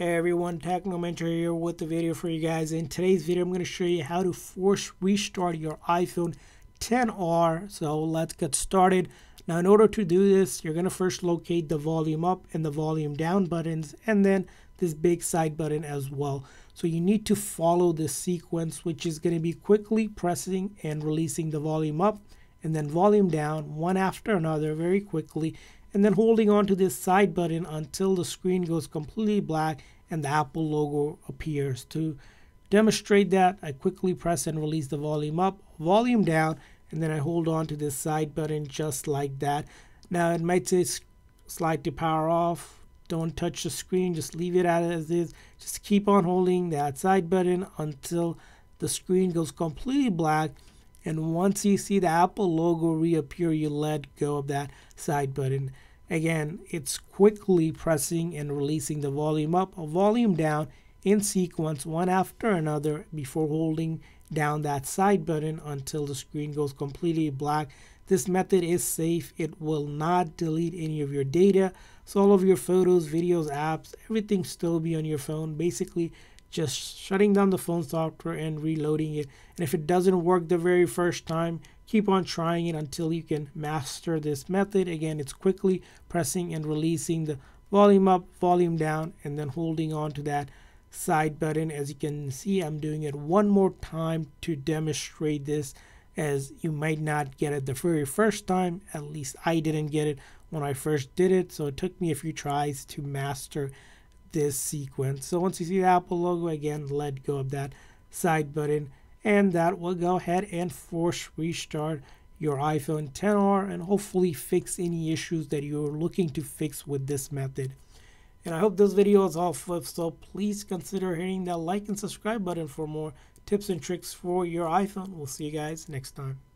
Hey everyone, Technomentary here with the video for you guys. In today's video, I'm going to show you how to force restart your iPhone XR. So let's get started. Now in order to do this, you're going to first locate the volume up and the volume down buttons and then this big side button as well. So you need to follow the sequence which is going to be quickly pressing and releasing the volume up and then volume down one after another very quickly and then holding on to this side button until the screen goes completely black and the Apple logo appears. To demonstrate that, I quickly press and release the volume up, volume down, and then I hold on to this side button just like that. Now it might say slide to power off. Don't touch the screen, just leave it as is. Just keep on holding that side button until the screen goes completely black and once you see the Apple logo reappear, you let go of that side button. Again, it's quickly pressing and releasing the volume up or volume down in sequence one after another before holding down that side button until the screen goes completely black. This method is safe. It will not delete any of your data. So all of your photos, videos, apps, everything still be on your phone. Basically, just shutting down the phone software and reloading it. And if it doesn't work the very first time, keep on trying it until you can master this method. Again, it's quickly pressing and releasing the volume up, volume down, and then holding on to that side button. As you can see, I'm doing it one more time to demonstrate this as you might not get it the very first time. At least I didn't get it when I first did it. So it took me a few tries to master this sequence. So once you see the Apple logo again, let go of that side button and that will go ahead and force restart your iPhone XR and hopefully fix any issues that you're looking to fix with this method. And I hope this video is helpful, so please consider hitting that like and subscribe button for more tips and tricks for your iPhone. We'll see you guys next time.